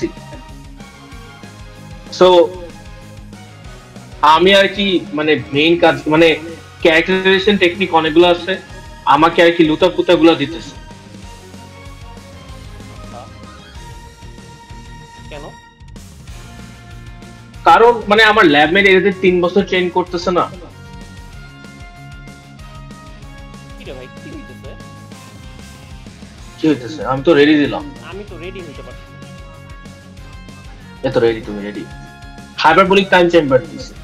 দেখছি সো আমি আর কি মানে মেইন কাজ মানে ক্যারেক্টারাইজেশন টেকনিক অনেকগুলো আছে। আমাকে আর কি লুতা পুতা গুলো দিতেছে। কেন? কারণ মানে আমার ল্যাবমেট এদের তিন বছর ট্রেন করতেছে না। আমি তো রেডি দিলাম। আমি তো রেডি হইতে পারছি। এত রেডি তুমি রেডি হাইপারবোলিক টাইম চেম্বার দিছে।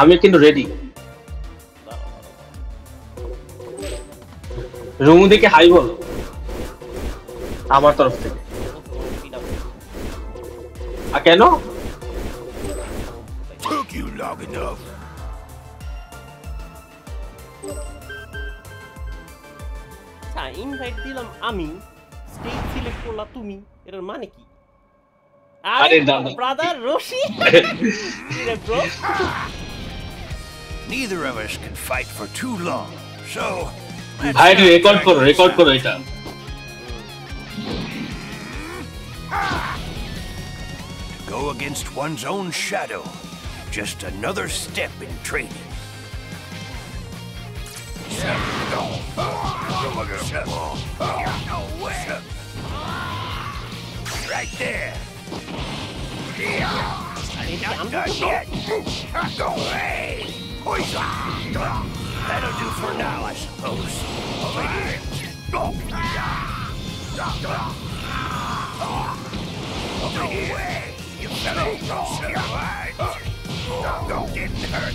আমি কিন্তু রেডি রুমু দিকে হাই বল। আমার তরফ থেকে। আর কেন? Enough. আচ্ছা ইনভাইট দিলাম আমি স্টেজ সিলেক্ট করলা তুমি এটার মানে কি আরে আরে দাদা। ব্রাদার রশি কি রে bro Neither of us can fight for too long. So, let's ভাই not রেকর্ড drag করো this রেকর্ড out. করো এটা Go against one's own shadow. Just another step in training. Right there. Not done yet. Hey, poison. That'll do for now, I suppose. Over here. Over here. You fellow. Don't get hurt.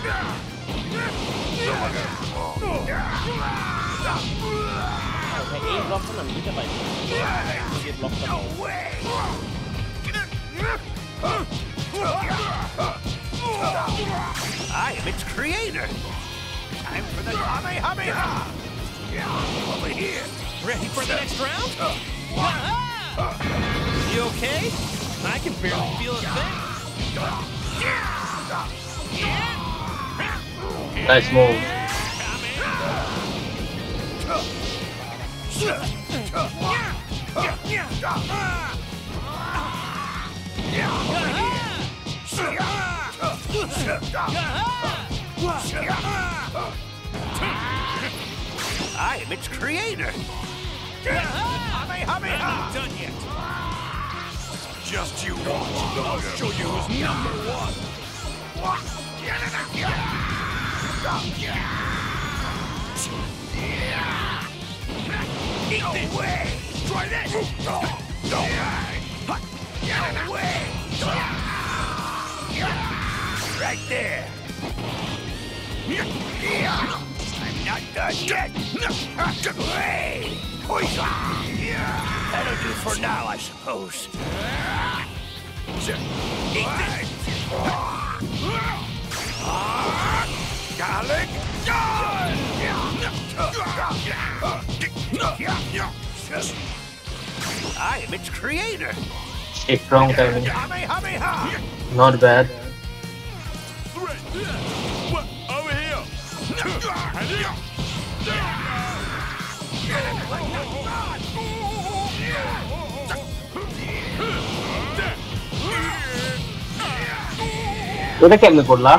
Okay, I am its creator. Time for the Kamehameha. Over here. Ready for the next round? You okay? I can barely feel a thing. Yeah! Nice move. I am its creator. Not done yet. Just you watch. I'll show you who's number one. Eat. Try. No. No. Right there. I'm not yet. That'll do for now, I suppose. This Garlic. I am its creator. Strong timing Kamehameha. Not bad What? Over here. ওটা কেমনে করলা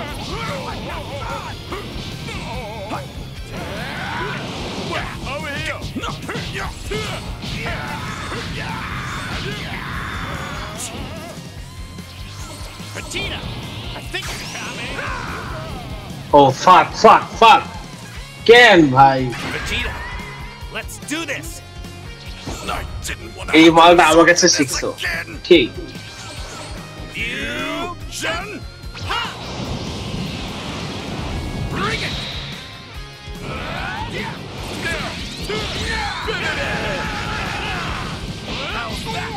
Oh fuck, fuck, fuck! Again, my Vegeta, let's do this. I didn't want to. এই get আমার six. So, ঠিক. Fusion. Bring it. How's that?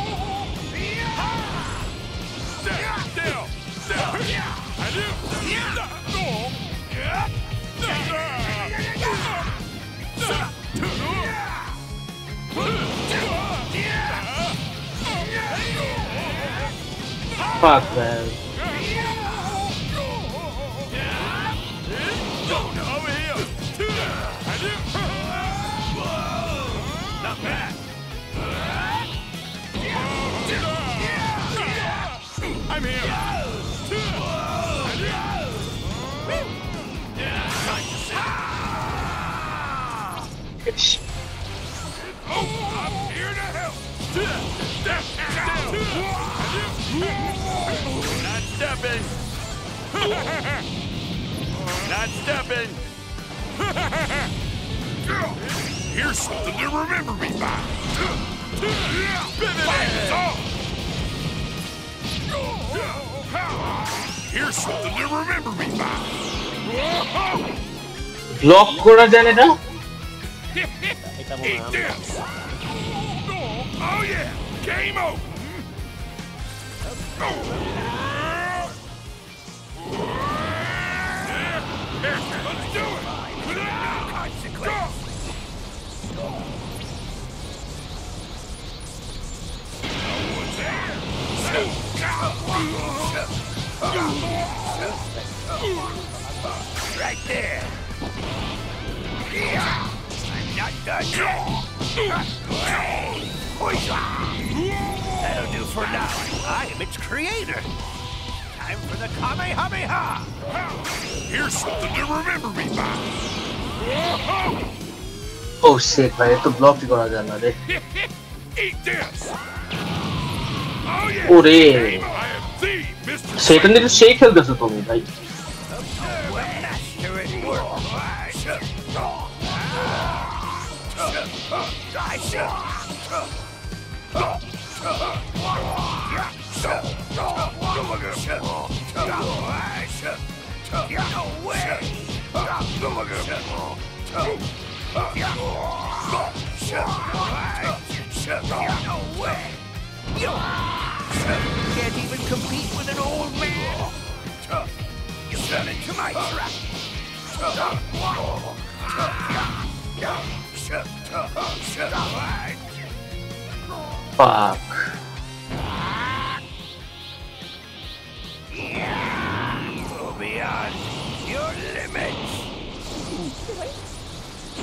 Down, down, down. I. Fuck man. Not stepping. Here's something to remember me by. Pivot. Here's something to remember me by. Block করা যায় না এটা এটা মনে Eat হয় আমরা- this. Oh yeah, game over. Let's do it. Right there. I'm not done yet. That'll do for now. I am its creator time for the Kamehameha! Here's something to remember me by! Oh shit, bhai, ye to block bhi kora jana re. Eat this! Oh yeah! Oh re! Shaitan dil shake khel desu. I should can't even compete with an old man! You fell into my trap! Fuck.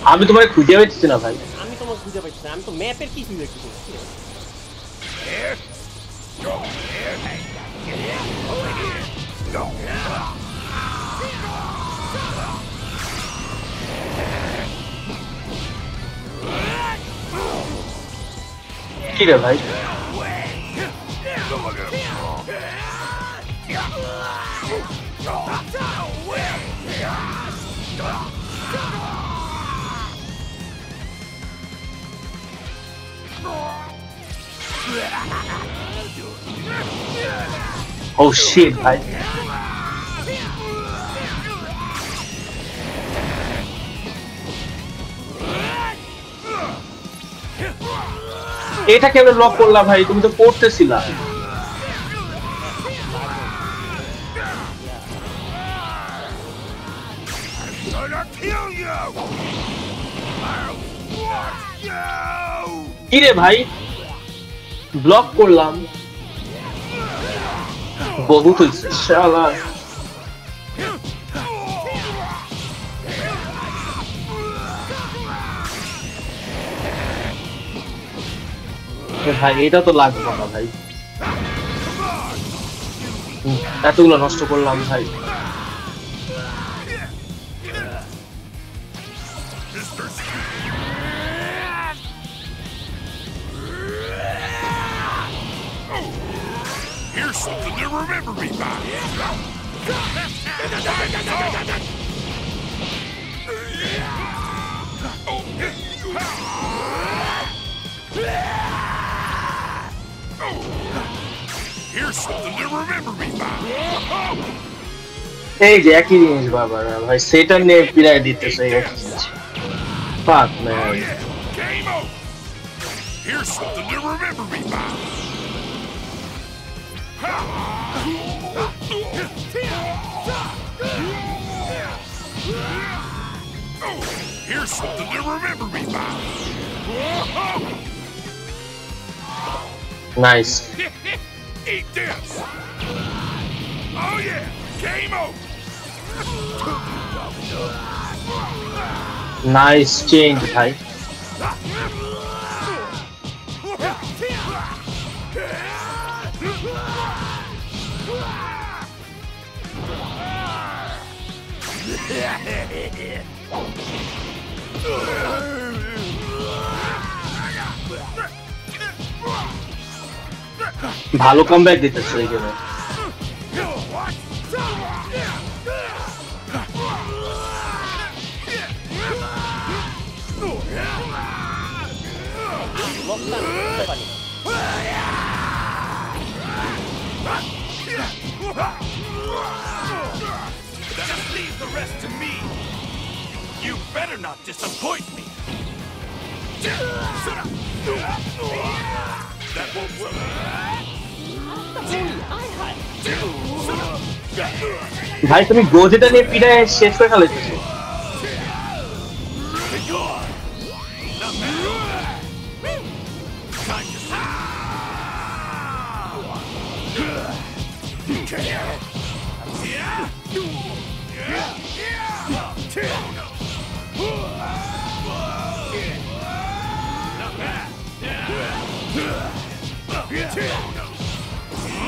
আমি তোমাকে খুঁজে পাচ্ছি না ভাই। আমি তোমাকে খুঁজে পাচ্ছি না আমি তো ম্যাপের কি খুঁজে দেখছি কি রে ভাই? তোমাকে Oh shit, I... এটা কেবল লক করলাম ভাই? তুমি তো পড়তেছিলা। কিরে ভাই? ব্লক করলাম। বহুত হয়েছে। শালা। ভাই এটা তো লাগবে না ভাই। এতগুলো নষ্ট করলাম ভাই। something to remember me by. Here's something to remember me by. এই যে একই জিনিস বাবার ভাই সেটা নিয়ে পিরাই দিতেছে এই একই জিনিস ফাক Oh man yeah, game over. Here's something to remember me by. Here's something to remember me by. Nice. Eat this. Oh yeah, game over. Nice change, Ty. ভালো কমব্যাক দিতেছে এই better not disappoint me! That won't work! হায় ভাই তুমি গোজিটা নিয়ে পিড়ায় শেষ করে ফেলেছো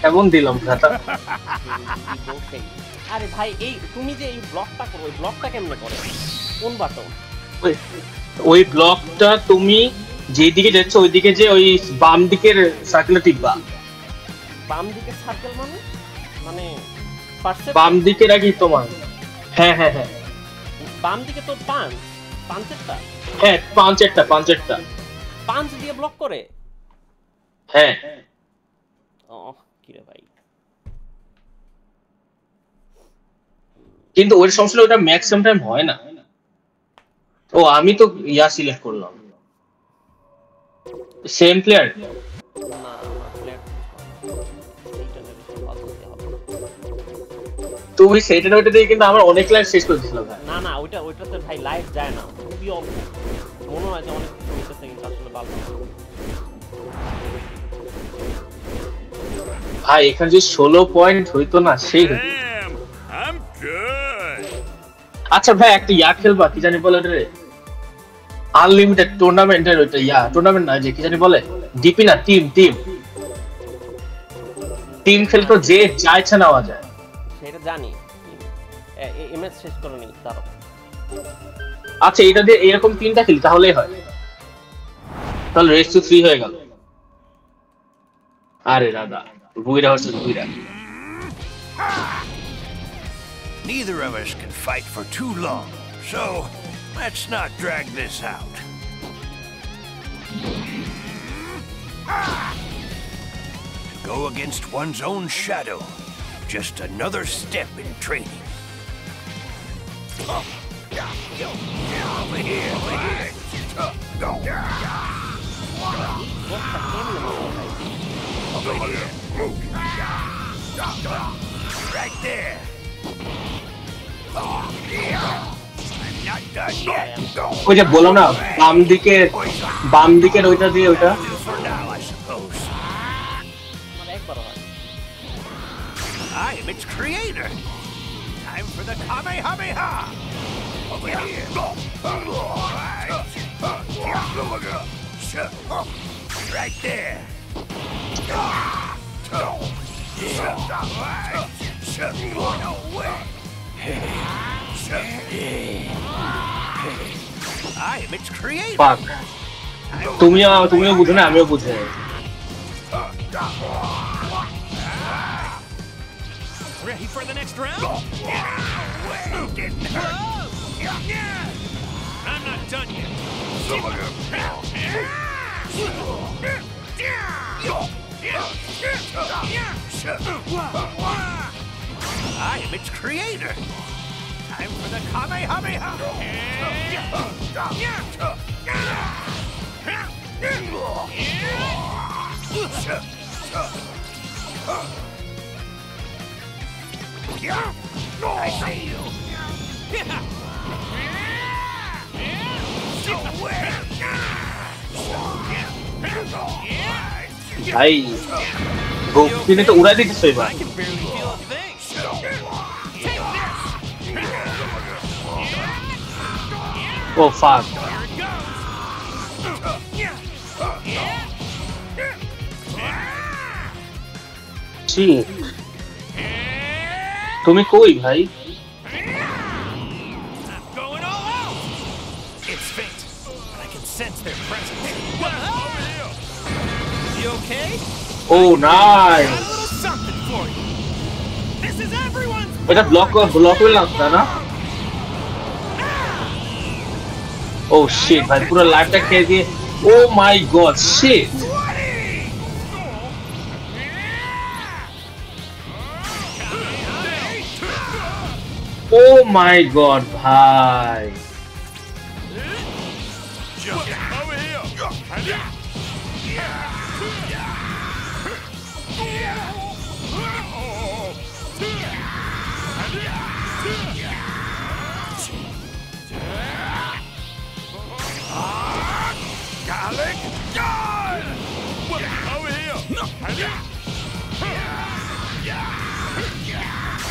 কেমন দিলাম খাতা আরে ভাই এই তুমি যে এই ব্লকটা করো ওই ব্লকটা কেমনে করে? কোন বাটন? ওই- ব্লকটা তুমি যেদিকে যাচ্ছ ওইদিকে যে ওই বাম দিকের সার্কেলে টিপবা। বাম দিকে সার্কেল মানে? মানে বাম দিকে রাখি তোমার। হ্যাঁ হ্যাঁ হ্যাঁ। বাম দিকে তো পাঁচ পাঁচেরটা হ্যাঁ পাঁচেরটা পাঁচেরটা পাঁচ দিয়ে ব্লক করে? হ্যাঁ। ও কিরে ভাই কিন্তু ওই সমস্যা ওটা ম্যাক্সিমাম টাইম হয় না। ও আমি তো ইয়া সিলেক্ট করলাম। সেম প্লেয়ার তুমি সেইটা না ওইটা দিয়ে কিন্তু আমার অনেক লাইফ শেষ করে দিয়েছিল ভাই। না না ওইটা ওইটাতে ভাই লাইফ যায় না। খুবই অল্প মনে হয় যে অনেক কিছু হইতেছে কিন্তু আসলে ভালো ভাই এখানে যে ষোলো পয়েন্ট হইতো না সেই হইতো। আচ্ছা ভাই একটা ইয়া খেলবা কি জানি বলে রে আনলিমিটেড টুর্নামেন্টের ওইটা ইয়া টুর্নামেন্ট না যে কি জানি বলে? ডিপি না টিম টিম টিম খেলে তো যে ইচ্ছা নেওয়া যায়। সেটা জানি। এমএস শেষ করে নি তারও আচ্ছা এটা দিয়ে এরকম তিনটা খেলি তাহলেই হয়। তাহলে রেস টু থ্রি হয়ে গেল। আরে দাদা বুইরা হচ্ছে বুইরা Neither of us can fight for too long, so let's not drag this out. To go against one's own shadow, just another step in training. Over here. Go. Right there. I'm not done yet. ওই যে বলো না বাম দিকে বাম দিকের ওইটা দিয়ে ওইটা Do for now, I suppose. আমার একবারও হয় I am its creator. Time for the Kamehameha. Over here. Right there. No way. I am its creator. পাক তুমিও তুমিও বুঝো না আমিও বুঝে Ready for the next round? Well, didn't hurt. I'm not done yet. I am its creator. Time for the Kamehameha! I see you. Yeah. Go. You didn't I can barely a little something for you. This is everyone's. এটা block block হয়ে লাগতো না Oh shit, भाई पूरा life टैक here. Oh my god, shit. Oh my god, भाई.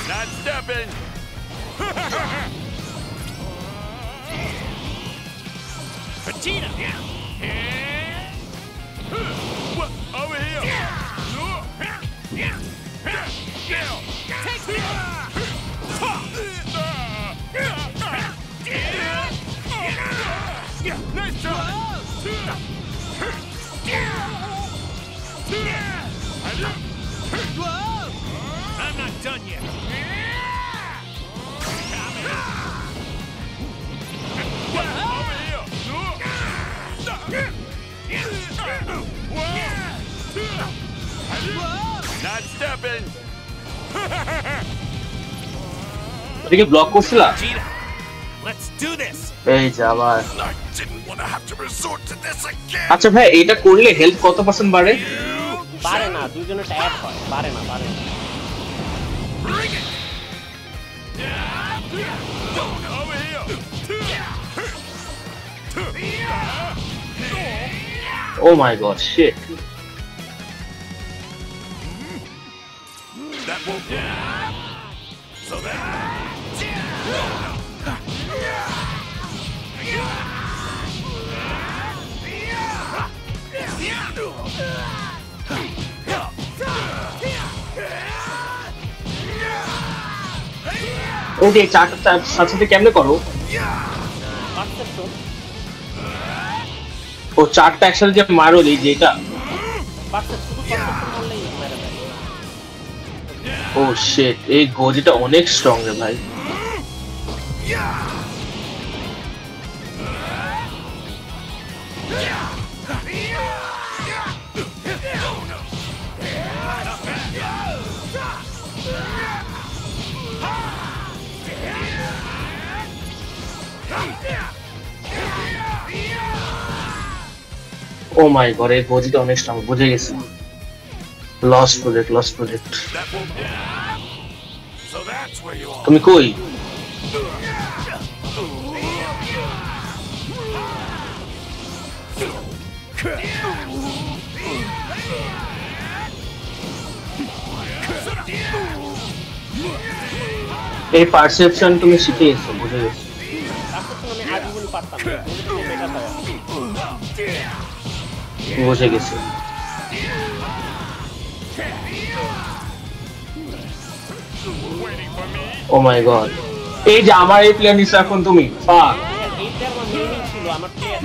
Not stepping. Vegeta! Over here! Take Nice ওদিকে block করছিলা? এই যে আবার। আচ্ছা ভাই এটা করলে হেলথ কত পার্সেন্ট বাড়ে? বাড়ে না দুজনে ট্যাপ হয় বাড়ে না বাড়ে না। Oh my god, shit. So that. ওকে চারটা চার- সাথে সাথে কেমনে করো পারসেপশন ও চারটা একসাথে যে মারো এই যেটা ও শিট এই গোজিটা অনেক স্ট্রং রে ভাই। ও মাই গড এই গোজিটা অনেক স্ট্রং বুঝে গেছি। Loss project loss project That won't do. So that's where you are. তুমি কই এই পারসেপশন তুমি শিখে গেছো বুঝে গেছো পারসেপশন আমি ও মাই গড এই যে আমার এই প্লেয়ার নিছো এখন তুমি। ফাক এইটা আমার ছিল আমার প্লেয়ার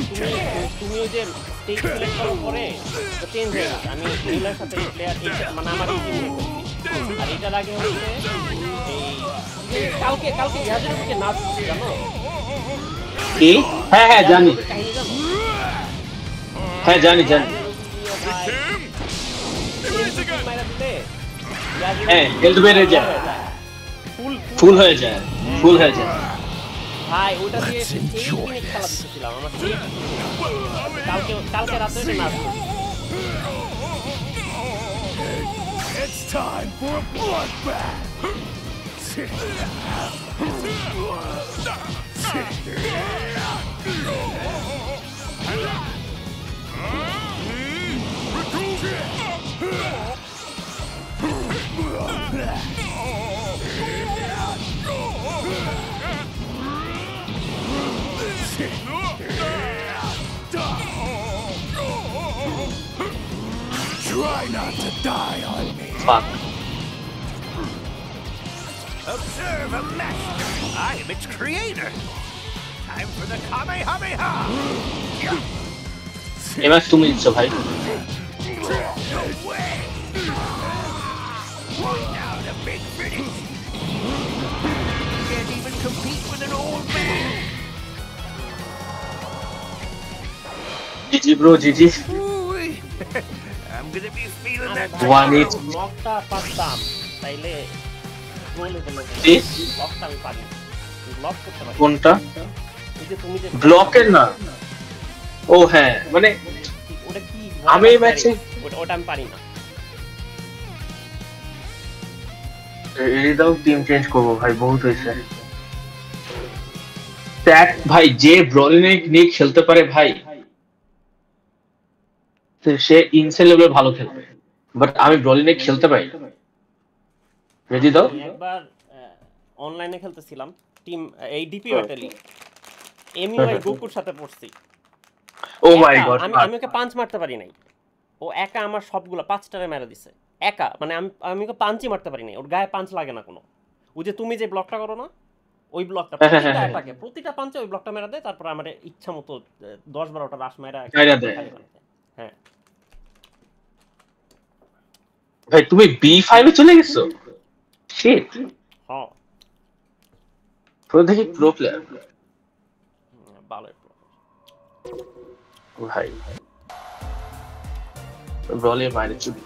তুমি ওই যে স্টেজ সিলেক্ট করার পরে চেঞ্জ হয়ে গেছে আমি নীলার সাথে প্লেয়ার মানে আমার আর এটার আগে হচ্ছে এই কালকে কালকে ইয়াদের দিকে নাচ জানো কি? হ্যাঁ হ্যাঁ জানি। হ্যাঁ জানি জানি। হ্যাঁ বেড়ে যায় ফুল ফুল হয়ে যায় ফুল হয়ে যায় ভাই ওটা দিয়ে এই মিনিট খেলা দিতেছিলাম আমার সেই কালকে কালকে রাতে এটা না It's time for a bloodbath! Try not to die on me. Fuck. Observe a master. I am its creator. Time for the Kamehameha. You Max, two minutes the. Can't even compete with an old man. GG, bro. GG. I'm gonna be feeling that. না ও হ্যাঁ মানে আমি ম্যাচে ওটা আমি পারি না team change করব ভাই বহুত হয়েছে ভাই যে ব্রলিনে নিয়ে খেলতে পারে ভাই সে ইনসে লেভেলে ভালো খেলবে। বাট আমি ব্রলিনে খেলতে পারি। রেডি দাও একবার অনলাইনে খেলতেছিলাম। টিম এই ডিপি ব্যাটালি এমনি ওই গোকুর সাথে পড়ছি। ও মাই একা, গড আমি আমি ওকে পাঞ্চ মারতে পারি নাই। ও একা আমার সবগুলো পাঁচটারে মেরে দিছে। একা মানে আমি আমি ওকে পাঞ্চই মারতে পারি নাই। ওর গায়ে পাঁচ লাগে না কোনো। ওই যে তুমি যে ব্লকটা করো না ওই ব্লকটা হ্যাঁ, হ্যাঁ, প্রতিটা হ্যাঁ। অ্যাটাকে প্রতিটা পাঞ্চে ওই ব্লকটা মেরে দেয়। তারপর আমার ইচ্ছা মতো দশ বারোটা রাশ মেরা। হ্যাঁ। ভাই তুমি বি ফাইভে চলে গেছো? শিট হ্যাঁ। তো দেখি প্রো প্লেয়ার ভালো ভাই ব্রলের বাইরে চুরি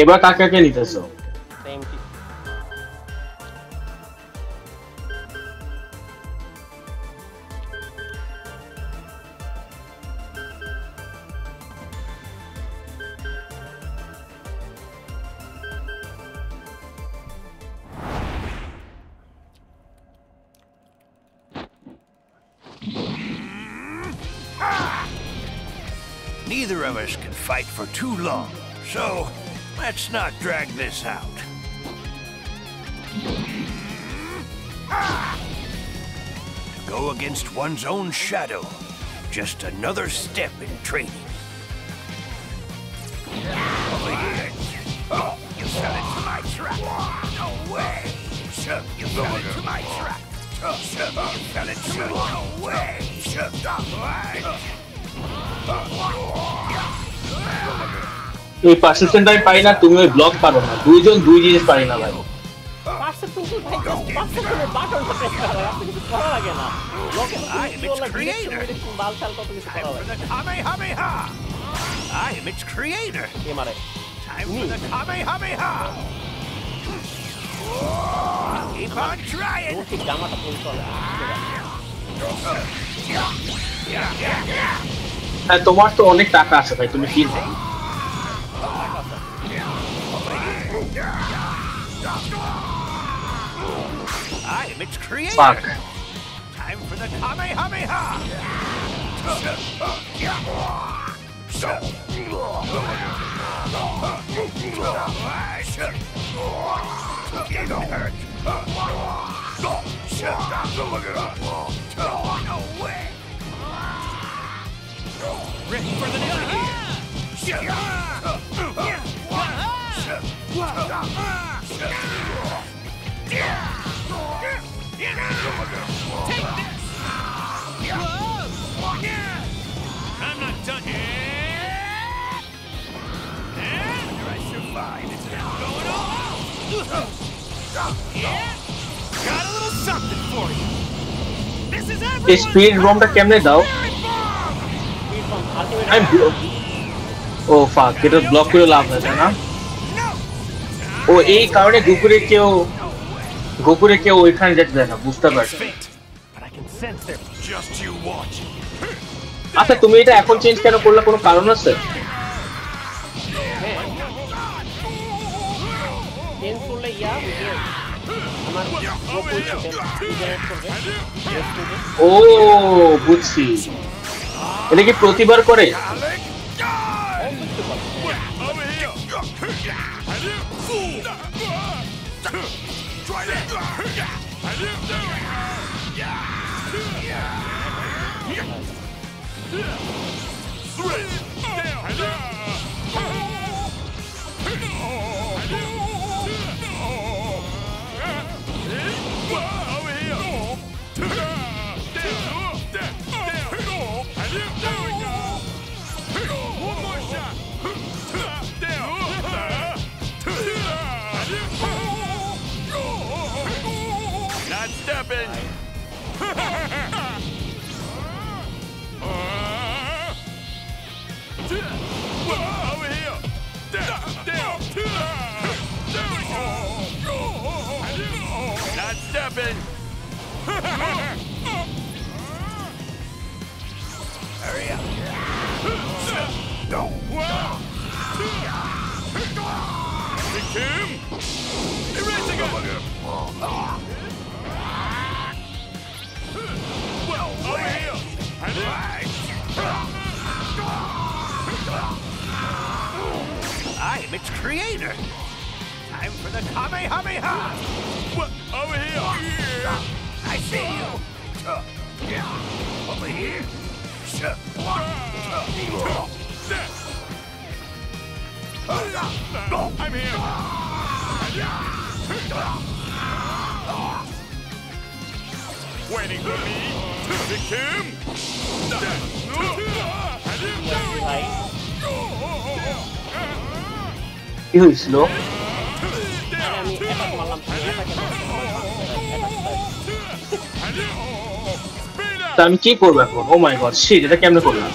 এবার কাকে কাকে নিতেছো same Neither of us can fight for too long, so let's not drag this out. To go against one's own shadow, just another step in training. Oh, yeah. You fell into my trap. No way. Sure, you fell into my trap. Sure, you fell into it. No way. Sure, what? এই পারসেপশনটা আমি পাই না তুমি ওই block পারো না। দুইজন দুই জিনিস পারি না ভাই। Creator. The trying! হ্যাঁ, তোমার তো অনেক টাকা আছে ভাই তুমি কি ভাই I am its creator. Fuck. Time for the Kamehameha! It hurt. No way! Ready for the nut I'm not done yet. And I survived. It's now going all out. Got a little something for you. This is এই everyone's speed রোমটা কেমনে দাও ultimate আমি ও ফাক এটা block করে লাভ হয় তাই না ও এই কারণে গোকুরে কেউ গোকুরে কেউ ওইখানে যেতে দেয় না, বুঝতে পারছি? আচ্ছা তুমি এটা এখন চেঞ্জ কেন করলে? কোনো কারণ আছে? ও, বুঝছি। এটা কি প্রতিবার করে? I am its creator. Time for the Kamehameha. What? Over here. I see you. Uh, yeah. Over here. I'm here. Waiting for me. Big Kim. কি হয়েছিল. তা আমি কি করব এখন ও মাই গড শিট এটা কেমনে করলাম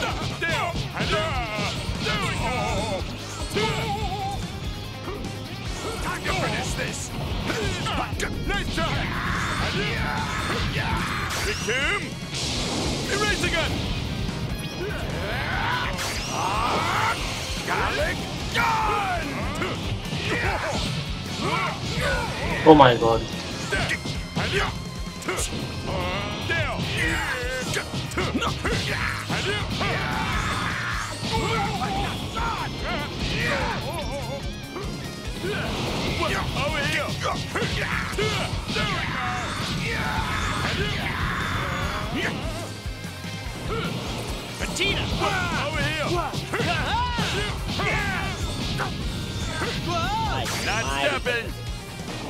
Oh my god. Tina! Over here! Not stepping!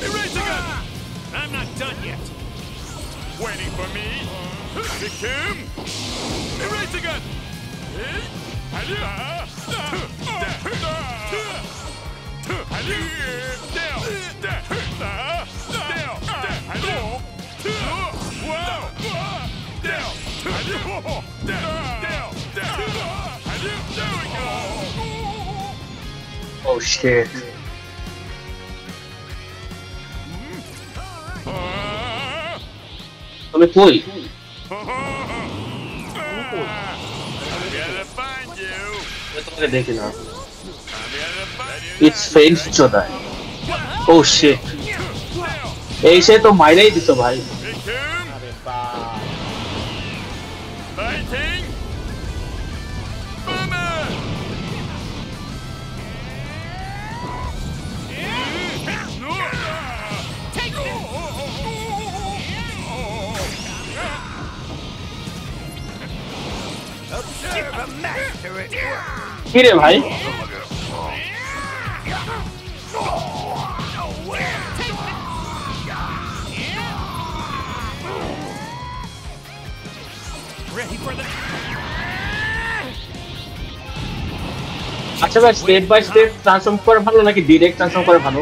Erasing it! I'm not done yet. Waiting for me. Big Kim! Erasing it! Oh shit. Come twój! Ja to mogę dęki na... It's failed Jodai. Oh shit. ऐसे तो मायने ही दिखो भाई কি রে ভাই. আচ্ছা ভাই স্টেপ বাই স্টেপ ট্রান্সফর্ম করে ভালো নাকি ডিরেক্ট ট্রান্সফর্ম করে ভালো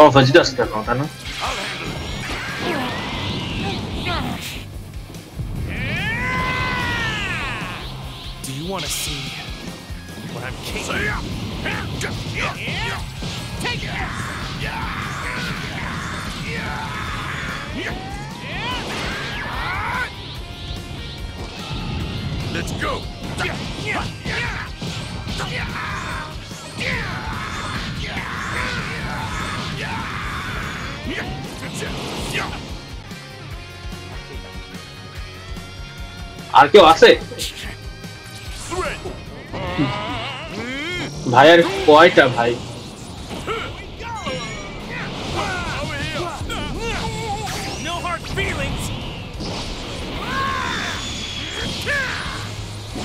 Oh, faz? Do you want to see what I'm capable of? Take it! Let's go! Yeah. Yeah. Yeah. আর কেউ আছে. ভাই আর কয়টা ভাই!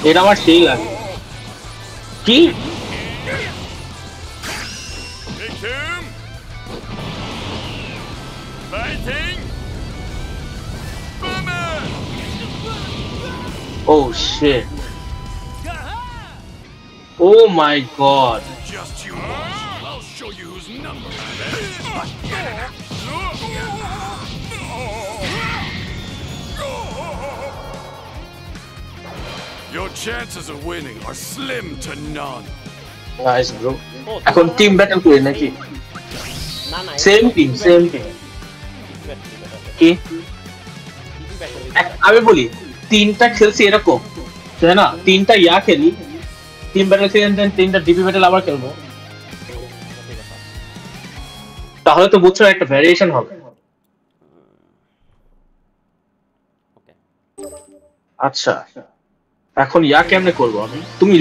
এটা আমার সেই লাগে কি ও sheet O my god Just you watch. I'll show you who's number. Your chances of winning are slim to none. Nice bro ও এখন টিম ব্যাটল করি নাকি না না সেম টিম সেম টিম কি এক- আমি বলি তিনটা খেলছি এরকম তাই না? তিনটা ইয়া খেলি তিন ব্যাটল খেলি দেন তিনটা ডিপি ব্যাটল আবার খেলব। তাহলে তো বুঝছ একটা ভ্যারিয়েশন হবে। আচ্ছা এখন ইয়া কেমনে করব আমি? তুমি